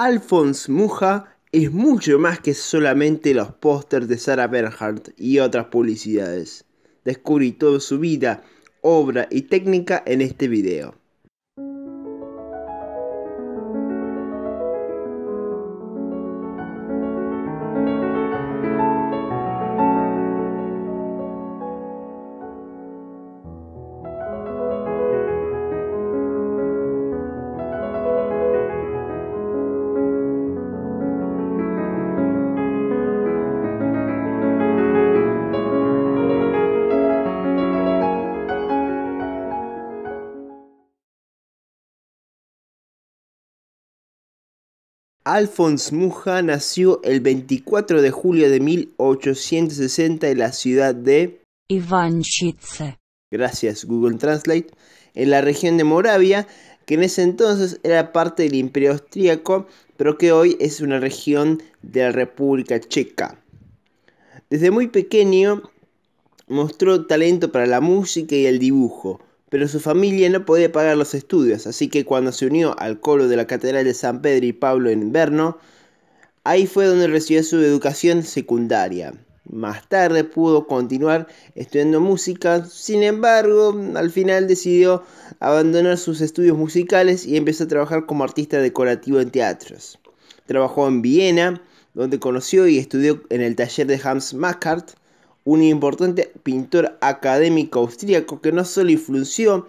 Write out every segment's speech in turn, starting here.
Alphonse Mucha es mucho más que solamente los pósters de Sarah Bernhardt y otras publicidades. Descubrí toda su vida, obra y técnica en este video. Alphonse Mucha nació el 24 de julio de 1860 en la ciudad de Ivanchitze. Gracias Google Translate, en la región de Moravia, que en ese entonces era parte del Imperio Austríaco, pero que hoy es una región de la República Checa. Desde muy pequeño mostró talento para la música y el dibujo pero su familia no podía pagar los estudios, así que cuando se unió al coro de la Catedral de San Pedro y Pablo en Inverno, ahí fue donde recibió su educación secundaria. Más tarde pudo continuar estudiando música, sin embargo, al final decidió abandonar sus estudios musicales y empezó a trabajar como artista decorativo en teatros. Trabajó en Viena, donde conoció y estudió en el taller de Hans Mackart, un importante pintor académico austríaco que no solo influenció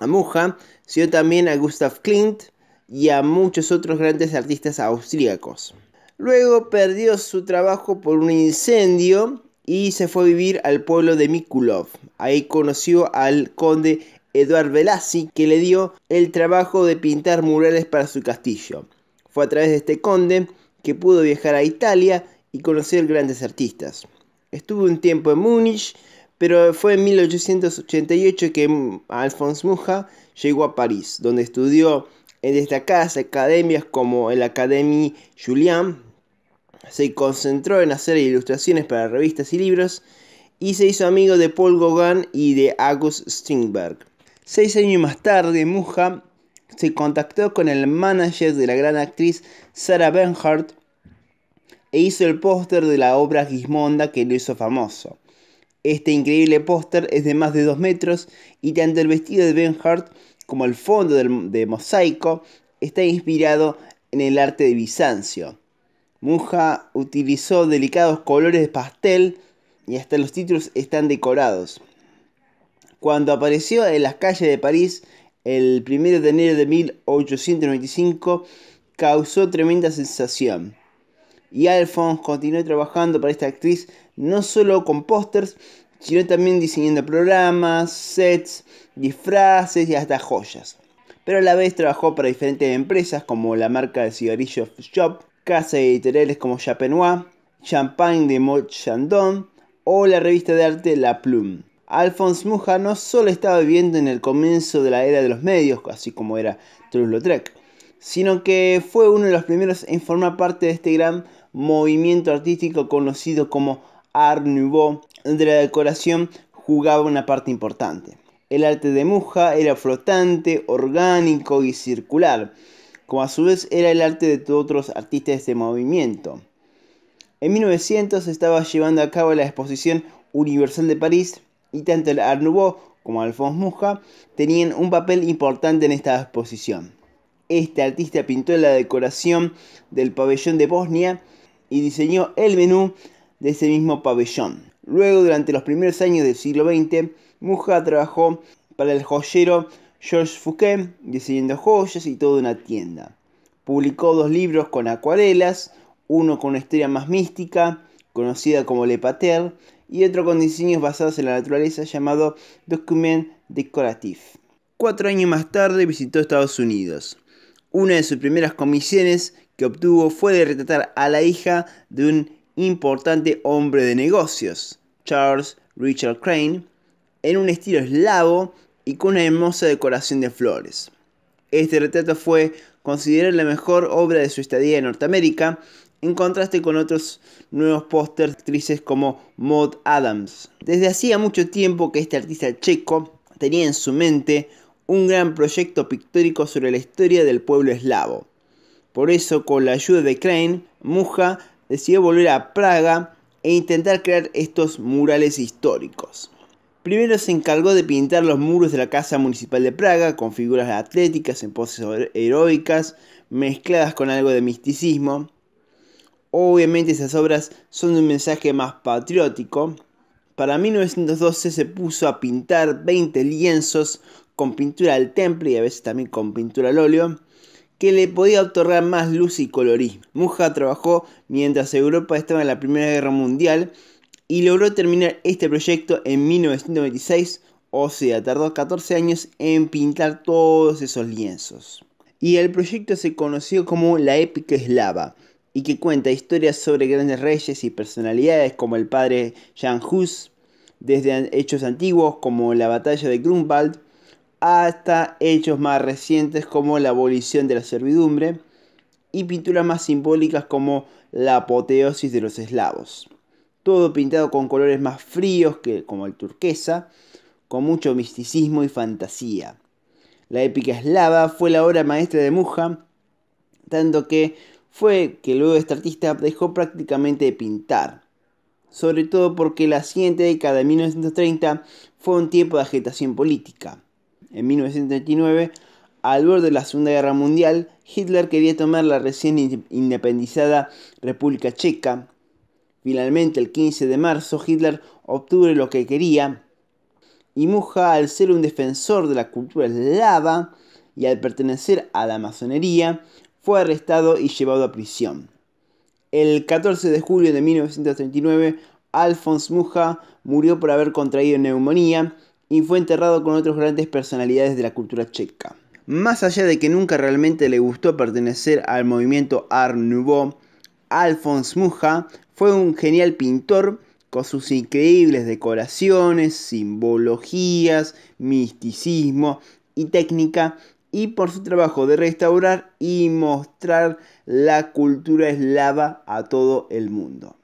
a Mucha, sino también a Gustav Klimt y a muchos otros grandes artistas austríacos. Luego perdió su trabajo por un incendio y se fue a vivir al pueblo de Mikulov. Ahí conoció al conde Eduard Velazzi que le dio el trabajo de pintar murales para su castillo. Fue a través de este conde que pudo viajar a Italia y conocer grandes artistas. Estuvo un tiempo en Múnich, pero fue en 1888 que Alphonse Mucha llegó a París, donde estudió en destacadas academias como la Académie Julian. Se concentró en hacer ilustraciones para revistas y libros y se hizo amigo de Paul Gauguin y de August Strindberg. Seis años más tarde, Mucha se contactó con el manager de la gran actriz Sarah Bernhardt e hizo el póster de la obra Gismonda que lo hizo famoso. Este increíble póster es de más de 2 metros y tanto el vestido de Benhart como el fondo de mosaico está inspirado en el arte de Bizancio. Muja utilizó delicados colores de pastel y hasta los títulos están decorados. Cuando apareció en las calles de París el 1 de enero de 1895, causó tremenda sensación y Alphonse continuó trabajando para esta actriz no solo con pósters, sino también diseñando programas, sets, disfraces y hasta joyas. Pero a la vez trabajó para diferentes empresas como la marca de cigarrillos Shop, casas editoriales como Chapenois, Champagne de Mont Chandon o la revista de arte La Plume. Alphonse Muja no solo estaba viviendo en el comienzo de la era de los medios, así como era Toulouse-Lautrec, sino que fue uno de los primeros en formar parte de este gran movimiento artístico conocido como Art Nouveau, donde la decoración jugaba una parte importante. El arte de Muja era flotante, orgánico y circular, como a su vez era el arte de otros artistas de este movimiento. En 1900 estaba llevando a cabo la exposición universal de París y tanto el Art Nouveau como Alphonse Muja tenían un papel importante en esta exposición. Este artista pintó la decoración del pabellón de Bosnia y diseñó el menú de ese mismo pabellón. Luego, durante los primeros años del siglo XX, Muja trabajó para el joyero Georges Fouquet, diseñando joyas y toda una tienda. Publicó dos libros con acuarelas, uno con una historia más mística, conocida como Le Pater, y otro con diseños basados en la naturaleza llamado Document Decoratif. Cuatro años más tarde visitó Estados Unidos. Una de sus primeras comisiones que obtuvo fue de retratar a la hija de un importante hombre de negocios, Charles Richard Crane, en un estilo eslavo y con una hermosa decoración de flores. Este retrato fue considerado la mejor obra de su estadía en Norteamérica, en contraste con otros nuevos pósters actrices como Maud Adams. Desde hacía mucho tiempo que este artista checo tenía en su mente un gran proyecto pictórico sobre la historia del pueblo eslavo Por eso, con la ayuda de Crane, Muja decidió volver a Praga e intentar crear estos murales históricos. Primero se encargó de pintar los muros de la Casa Municipal de Praga con figuras atléticas en poses heroicas, mezcladas con algo de misticismo. Obviamente esas obras son de un mensaje más patriótico. Para 1912 se puso a pintar 20 lienzos con pintura al temple y a veces también con pintura al óleo, que le podía otorgar más luz y colorismo. Muja trabajó mientras Europa estaba en la Primera Guerra Mundial y logró terminar este proyecto en 1926, o sea, tardó 14 años en pintar todos esos lienzos. Y el proyecto se conoció como la épica eslava, y que cuenta historias sobre grandes reyes y personalidades como el padre Jan Hus, desde hechos antiguos como la batalla de Grunwald, hasta hechos más recientes como la abolición de la servidumbre, y pinturas más simbólicas como la apoteosis de los eslavos todo pintado con colores más fríos que como el turquesa, con mucho misticismo y fantasía. La épica eslava fue la obra maestra de Muja, tanto que fue que luego este artista dejó prácticamente de pintar, sobre todo porque la siguiente década de 1930 fue un tiempo de agitación política. En 1939, al borde de la Segunda Guerra Mundial, Hitler quería tomar la recién independizada República Checa, Finalmente, el 15 de marzo, Hitler obtuvo lo que quería y Muja, al ser un defensor de la cultura eslava y al pertenecer a la masonería, fue arrestado y llevado a prisión. El 14 de julio de 1939, Alfons Muja murió por haber contraído neumonía y fue enterrado con otras grandes personalidades de la cultura checa. Más allá de que nunca realmente le gustó pertenecer al movimiento Art Nouveau, Alfons Muja fue un genial pintor con sus increíbles decoraciones, simbologías, misticismo y técnica y por su trabajo de restaurar y mostrar la cultura eslava a todo el mundo.